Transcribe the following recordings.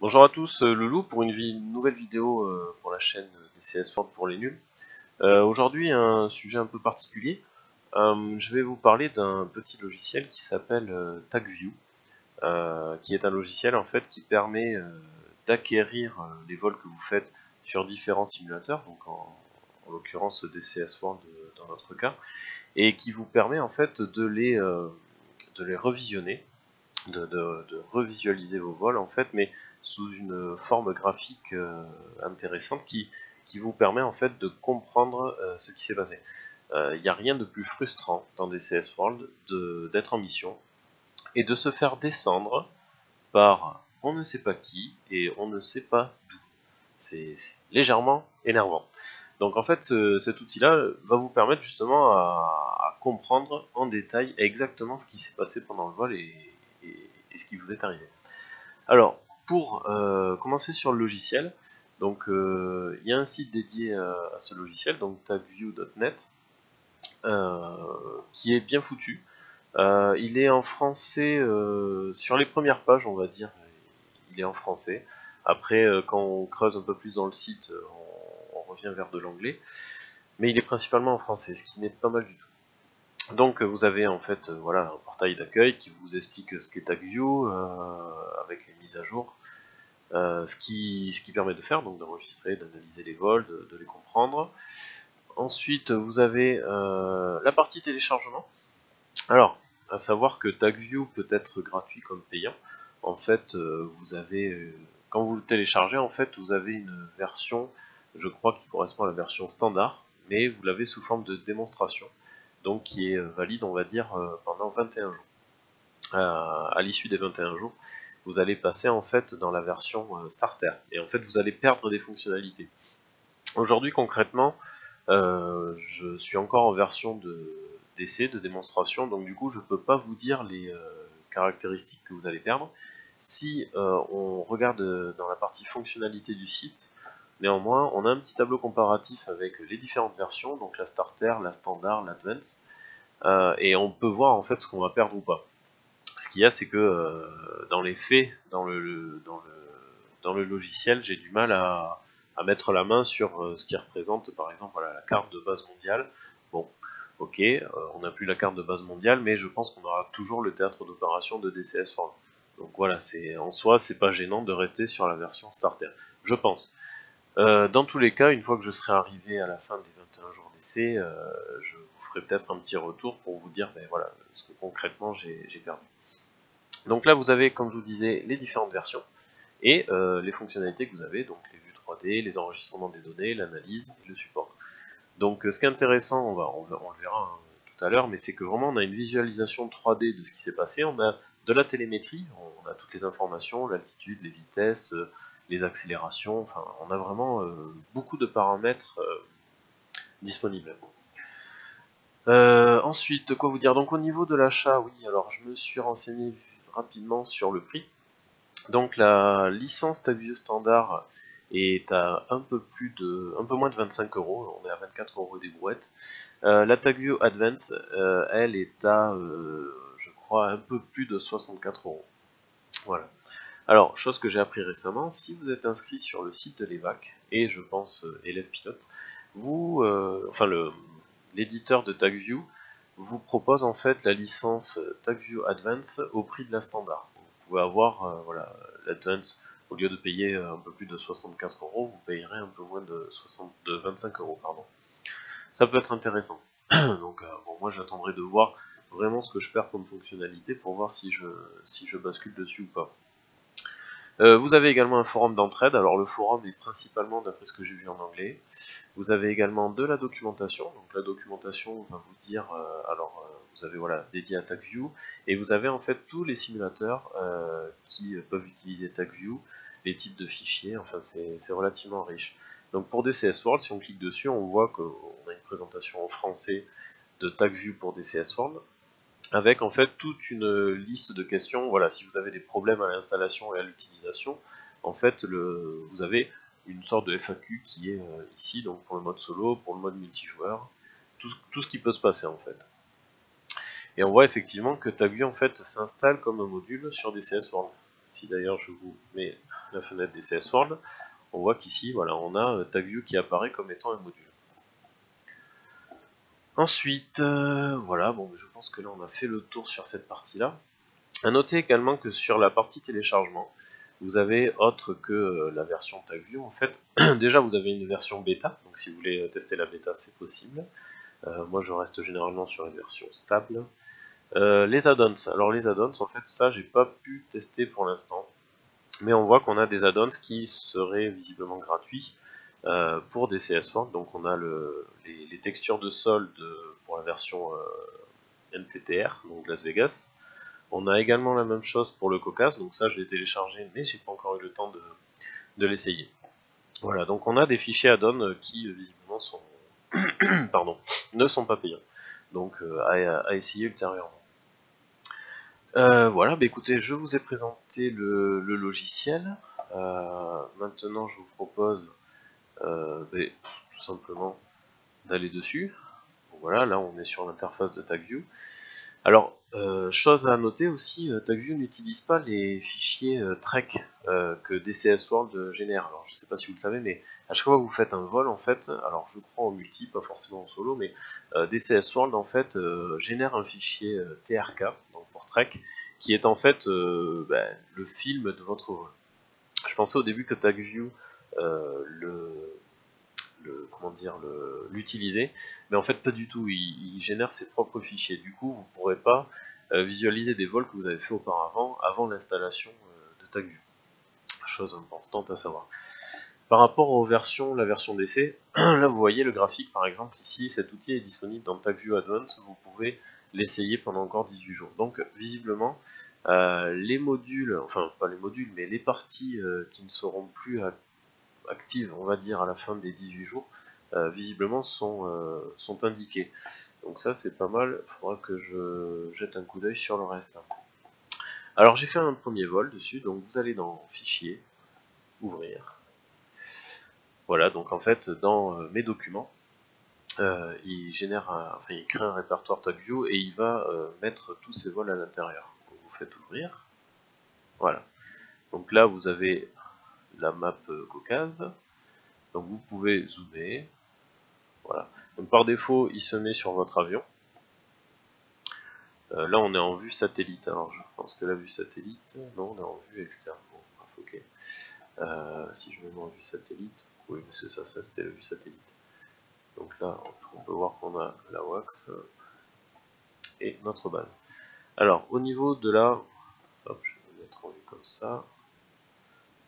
Bonjour à tous, euh, Loulou pour une, nouvelle vidéo euh, pour la chaîne DCS Ford pour les nuls. Euh, Aujourd'hui un sujet un peu particulier. Je vais vous parler d'un petit logiciel qui s'appelle TagView, qui est un logiciel en fait qui permet d'acquérir les vols que vous faites sur différents simulateurs, donc en, en l'occurrence DCS World dans notre cas, et qui vous permet en fait de les, de les revisionner, de, de- de revisualiser vos vols en fait, mais sous une forme graphique euh, intéressante qui, qui vous permet en fait de comprendre euh, ce qui s'est passé. Il n'y a rien de plus frustrant dans DCS World d'être en mission et de se faire descendre par on ne sait pas qui et on ne sait pas d'où. C'est légèrement énervant. Donc en fait, ce- cet outil-là va vous permettre justement à, comprendre en détail exactement ce qui s'est passé pendant le vol et, et- et ce qui vous est arrivé. Alors, pour euh, commencer sur le logiciel, donc euh, il y a un site dédié à, à ce logiciel, donc tagview.net, euh, qui est bien foutu. Euh, il est en français euh, sur les premières pages, on va dire, il est en français. Après, euh, quand on creuse un peu plus dans le site, euh, on revient vers de l'anglais. Mais il est principalement en français, ce qui n'est pas mal du tout. Donc vous avez en fait euh, voilà, un portail d'accueil qui vous explique ce qu'est TagView euh, avec les mises à jour, euh, ce, qui, ce qui permet de faire, donc d'enregistrer, d'analyser les vols, de, de les comprendre. Ensuite vous avez la partie téléchargement. Alors, à savoir que TagView peut être gratuit comme payant. En fait, vous avez, quand vous le téléchargez, en fait, vous avez une version, je crois, qui correspond à la version standard, mais vous l'avez sous forme de démonstration, donc qui est valide, on va dire, euh, pendant 21 jours. Euh, à l'issue des 21 jours, vous allez passer en fait dans la version euh, starter, et en fait, vous allez perdre des fonctionnalités. Aujourd'hui, concrètement, je suis encore en version de d'essai, de démonstration, donc du coup je peux pas vous dire les caractéristiques que vous allez perdre. Si on regarde dans la partie fonctionnalité du site, néanmoins on a un petit tableau comparatif avec les différentes versions, donc la starter, la standard, l'advance, euh, et on peut voir en fait ce qu'on va perdre ou pas. Ce qu'il y a c'est que euh, dans les faits, dans le, dans le, dans le logiciel, j'ai du mal à, mettre la main sur euh, ce qui représente par exemple voilà, la carte de base mondiale. Bon, ok, on n'a plus la carte de base mondiale, mais je pense qu'on aura toujours le théâtre d'opération de DCS Form. Donc voilà, en soi, c'est pas gênant de rester sur la version starter, je pense. Euh, dans tous les cas, une fois que je serai arrivé à la fin des 21 jours d'essai, euh, je vous ferai peut-être un petit retour pour vous dire ben, voilà, ce que concrètement j'ai perdu. Donc là, vous avez, comme je vous disais, les différentes versions et euh, les fonctionnalités que vous avez, donc les vues 3D, les enregistrements des données, l'analyse et le support. Donc ce qui est intéressant, on, va, on, le verra hein, tout à l'heure, mais c'est que vraiment on a une visualisation 3D de ce qui s'est passé, on a de la télémétrie, on a toutes les informations, l'altitude, les vitesses, les accélérations, enfin on a vraiment euh, beaucoup de paramètres euh, disponibles. Euh, ensuite, quoi vous dire? Donc au niveau de l'achat, oui, alors je me suis renseigné rapidement sur le prix. Donc la licence TagView standard est à un peu moins de 25 euros. On est à 24 euros des brouettes. La TagView Advance, elle est à, je crois, un peu plus de 64 euros. Voilà. Alors, chose que j'ai appris récemment, si vous êtes inscrit sur le site de l'EVAC, et je pense euh, élève pilote, vous, euh, enfin l'éditeur de TagView vous propose en fait la licence euh, TagView Advance au prix de la standard. Vous pouvez avoir voilà, l'Advance, au lieu de payer un peu plus de 64 euros, vous payerez un peu moins de, 60, de 25 euros. Pardon. Ça peut être intéressant. Donc moi j'attendrai de voir vraiment ce que je perds comme fonctionnalité pour voir si je, si je bascule dessus ou pas. Euh, vous avez également un forum d'entraide. Alors le forum est principalement, d'après ce que j'ai vu en anglais, vous avez également de la documentation. Donc la documentation va vous dire, euh, alors euh, vous avez voilà dédié à TagView et vous avez en fait tous les simulateurs qui peuvent utiliser TagView, les types de fichiers. Enfin c'est relativement riche. Donc pour DCS World, si on clique dessus, on voit qu'on a une présentation en français de TagView pour DCS World avec en fait toute une liste de questions. Voilà, si vous avez des problèmes à l'installation et à l'utilisation, en fait, vous avez une sorte de FAQ qui est euh, ici, donc pour le mode solo, pour le mode multijoueur, tout, ce- qui peut se passer en fait. Et on voit effectivement que TagView en fait s'installe comme un module sur DCS World. si d'ailleurs je vous mets la fenêtre des CS World, on voit qu'ici, voilà, on a TagView qui apparaît comme étant un module. Ensuite, voilà, bon, je pense que là on a fait le tour sur cette partie-là. A noter également que sur la partie téléchargement, vous avez autre que euh, la version TagView en fait. Déjà vous avez une version bêta, donc si vous voulez euh, tester la bêta c'est possible. Euh, moi je reste généralement sur la version stable. les add-ons, alors les add-ons en fait ça j'ai pas pu tester pour l'instant. Mais on voit qu'on a des add-ons qui seraient visiblement gratuits pour des CS4. Donc on a les, textures de sol pour la version NTTR, donc Las Vegas. On a également la même chose pour le Caucase, donc ça je l'ai téléchargé, mais j'ai pas encore eu le temps de, l'essayer. Voilà, donc on a des fichiers add-on qui euh, visiblement sont, pardon, ne sont pas payants, donc euh, à, essayer ultérieurement. Euh, voilà, bah écoutez, je vous ai présenté le, logiciel. maintenant, je vous propose bah, tout simplement d'aller dessus. voilà, là on est sur l'interface de TagView. Alors, euh, chose à noter aussi, euh, TagView n'utilise pas les fichiers euh, Trek que DCS World génère. Alors, je ne sais pas si vous le savez, mais à chaque fois que vous faites un vol, en fait, alors je crois en multi, pas forcément en solo, mais DCS World, en fait, génère un fichier TRK, donc pour Trek, qui est en fait ben, le film de votre vol. Je pensais au début que TagView le comment dire l'utiliser, mais en fait pas du tout. Il, génère ses propres fichiers. Du coup, vous ne pourrez pas euh, visualiser des vols que vous avez fait auparavant, avant l'installation euh, de TagView. Chose importante à savoir. Par rapport aux versions, la version DC, là vous voyez le graphique par exemple ici, cet outil est disponible dans TagView Advance, vous pouvez l'essayer pendant encore 18 jours. Donc visiblement, euh, les modules, enfin pas les modules, mais les parties qui ne seront plus à actives, on va dire, à la fin des 18 jours, euh, visiblement sont, euh, sont indiquées. Donc ça c'est pas mal, il faudra que je jette un coup d'œil sur le reste. Alors j'ai fait un premier vol dessus, donc vous allez dans Fichier, Ouvrir. Voilà, donc en fait dans euh, mes documents, il génère enfin il crée un répertoire TagView et il va mettre tous ces vols à l'intérieur. Vous faites ouvrir. Voilà. Donc là vous avez la map euh, Caucase. Donc vous pouvez zoomer. Voilà. Donc par défaut, il se met sur votre avion. Euh, là, on est en vue satellite. Alors je pense que la vue satellite, non, on est en vue externe. Bon, ok. Euh, si je me mets en vue satellite, oui, c'est ça, ça c'était la vue satellite. Donc là, on peut voir qu'on a la wax et notre balle. Alors, au niveau de la... Hop, je vais mettre en vue comme ça.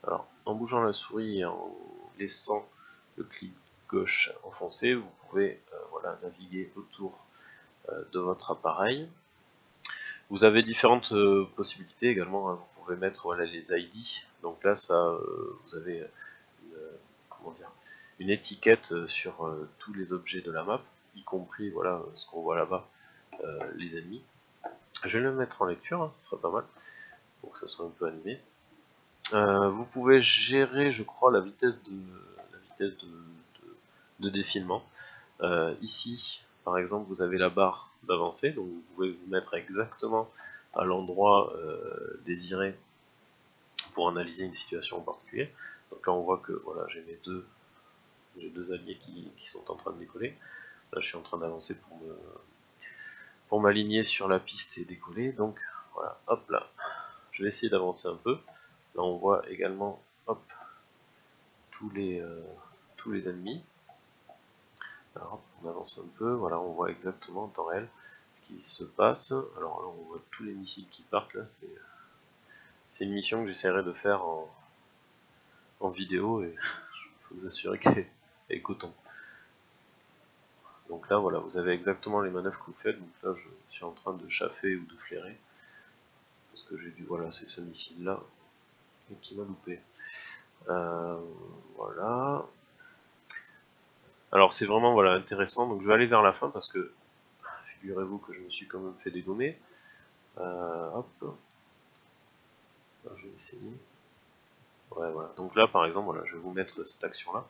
Alors, en bougeant la souris et en laissant le clic gauche enfoncé, vous pouvez euh, voilà, naviguer autour euh, de votre appareil. Vous avez différentes euh, possibilités également, hein. vous pouvez mettre voilà, les ID, donc là ça, vous avez une, étiquette sur tous les objets de la map, y compris voilà, ce qu'on voit là-bas, les ennemis. Je vais le mettre en lecture, hein, ça sera pas mal, pour que ça soit un peu animé. Euh, vous pouvez gérer, je crois, la vitesse de, défilement. Euh, ici, par exemple, vous avez la barre d'avancée, donc vous pouvez vous mettre exactement à l'endroit euh, désiré pour analyser une situation en particulier. Donc là, on voit que voilà, j'ai mes deux, alliés qui, sont en train de décoller. Là, je suis en train d'avancer pour pour m'aligner sur la piste et décoller. Donc voilà, hop là, je vais essayer d'avancer un peu. Là on voit également hop, tous, les, euh, ennemis. Alors on avance un peu, voilà on voit exactement en temps réel ce qui se passe. Alors là on voit tous les missiles qui partent là, c'est une mission que j'essaierai de faire en, vidéo et je peux vous assurer qu'elle est coton. Donc là voilà, vous avez exactement les manœuvres que vous faites, donc là je suis en train de chaffer ou de flairer. Parce que j'ai dû, voilà, c'est ce missile qui m'a loupé. Voilà. Alors c'est vraiment voilà intéressant, donc je vais aller vers la fin parce que figurez-vous que je me suis quand même fait dégommer. Euh, hop. je vais essayer. Ouais voilà. Donc là par exemple voilà, je vais vous mettre cette action là.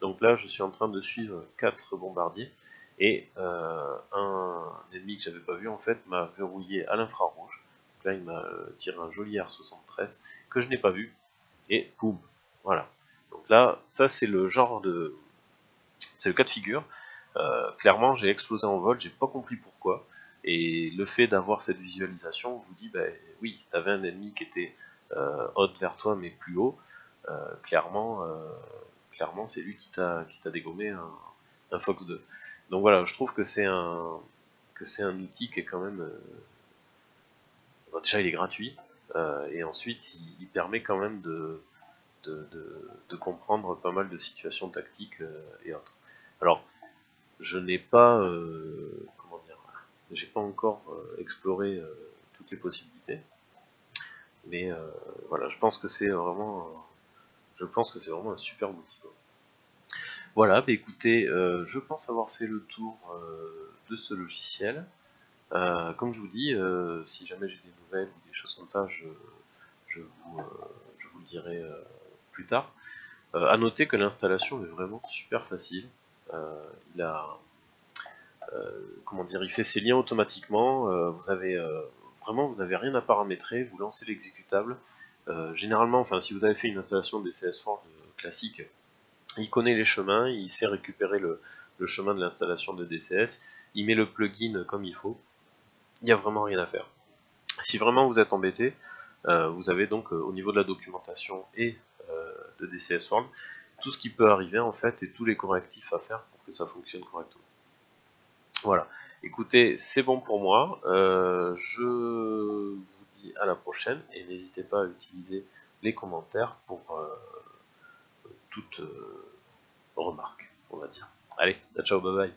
Donc là je suis en train de suivre quatre bombardiers et euh, un ennemi que j'avais pas vu en fait m'a verrouillé à l'infrarouge. Là il m'a tiré un joli R73 que je n'ai pas vu, et boum, voilà. Donc là, ça c'est le genre de... c'est le cas de figure. clairement, j'ai explosé en vol, j'ai pas compris pourquoi. Et le fait d'avoir cette visualisation vous dit, ben oui, tu avais un ennemi qui était euh, haute vers toi mais plus haut, euh, clairement, euh, clairement c'est lui qui t'a dégommé un, un, Fox 2. Donc voilà, je trouve que c'est un que c'est un outil qui est quand même déjà il est gratuit et ensuite il, permet quand même de comprendre pas mal de situations tactiques et autres. Alors je n'ai pas comment dire j'ai pas encore exploré toutes les possibilités mais euh, voilà, je pense que c'est vraiment, je pense que c'est vraiment un super outil. Voilà, bah écoutez, euh, je pense avoir fait le tour euh, de ce logiciel. Comme je vous dis, si jamais j'ai des nouvelles ou des choses comme ça, je, je, vous, le dirai plus tard. A noter que l'installation est vraiment super facile. il a, comment dire, il fait ses liens automatiquement. vous avez vraiment vous n'avez rien à paramétrer, vous lancez l'exécutable. Euh, généralement, enfin si vous avez fait une installation des CS4 classique, il connaît les chemins, il sait récupérer le, chemin de l'installation de DCS, il met le plugin comme il faut, il n'y a vraiment rien à faire. Si vraiment vous êtes embêté, euh, vous avez donc euh, au niveau de la documentation et de DCS World, tout ce qui peut arriver en fait et tous les correctifs à faire pour que ça fonctionne correctement. Voilà. Écoutez, c'est bon pour moi. Euh, je vous dis à la prochaine et n'hésitez pas à utiliser les commentaires pour euh, toute euh, remarque, on va dire. Allez, ciao, bye bye.